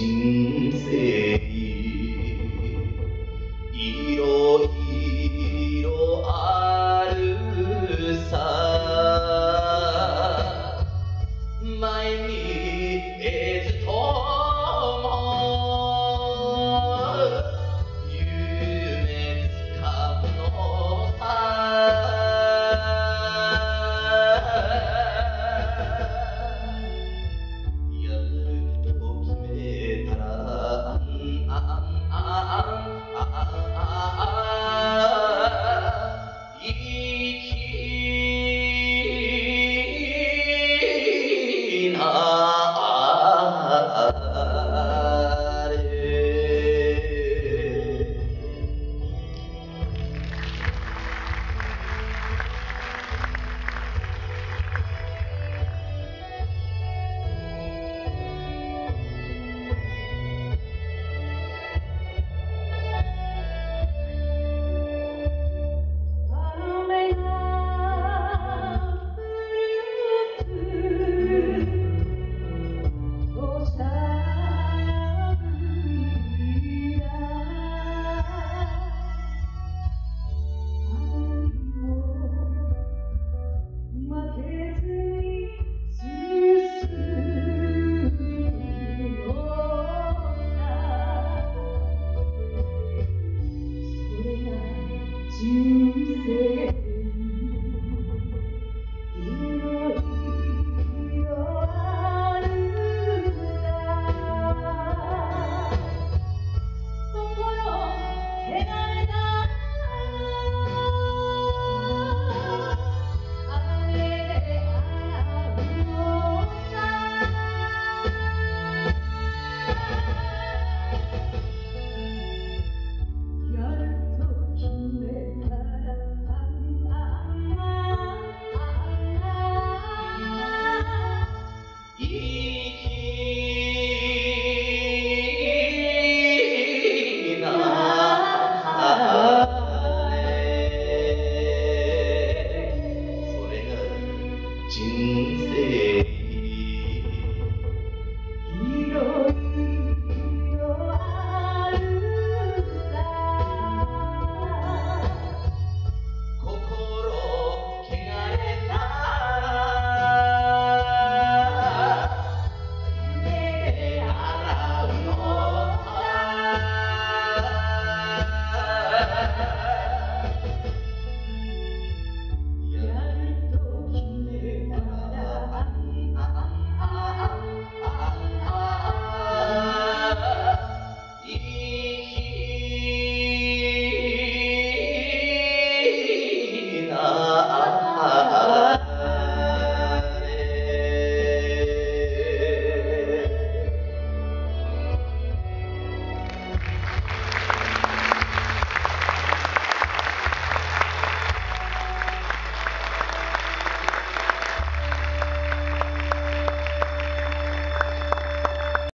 Jesus. see.